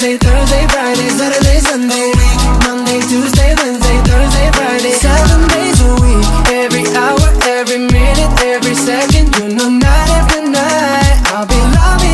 Wednesday, Thursday, Friday, Saturday, Sunday week. Monday, Tuesday, Wednesday, Thursday, Friday. Seven days a week. Every hour, every minute, every second.